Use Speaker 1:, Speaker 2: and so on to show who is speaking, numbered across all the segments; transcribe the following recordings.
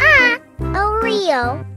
Speaker 1: Ah, Oreo.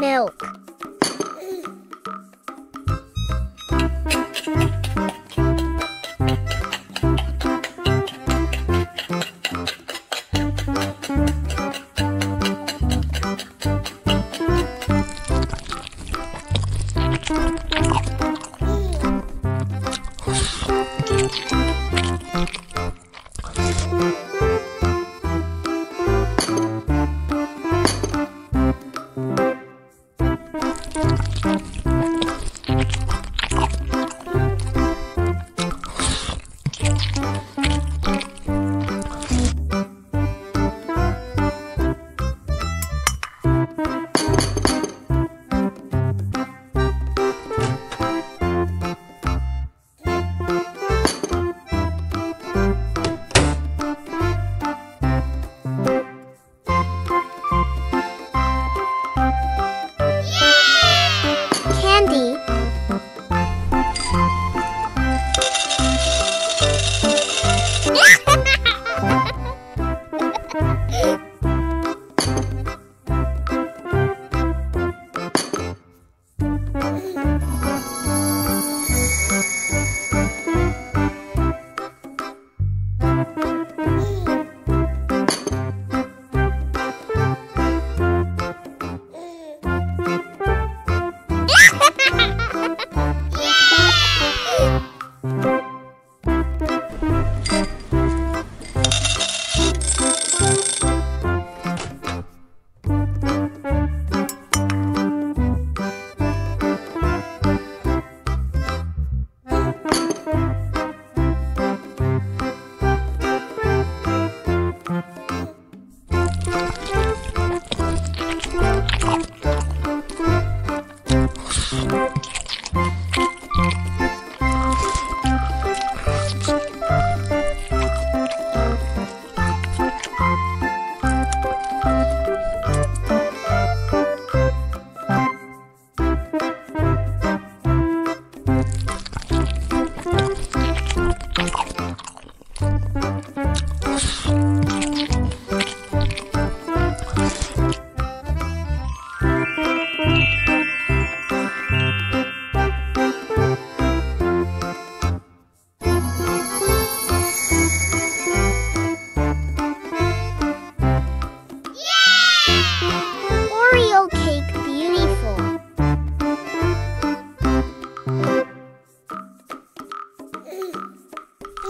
Speaker 1: milk.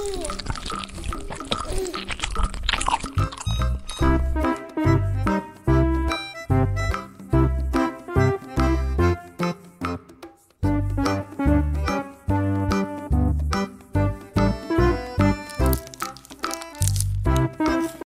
Speaker 1: すごい!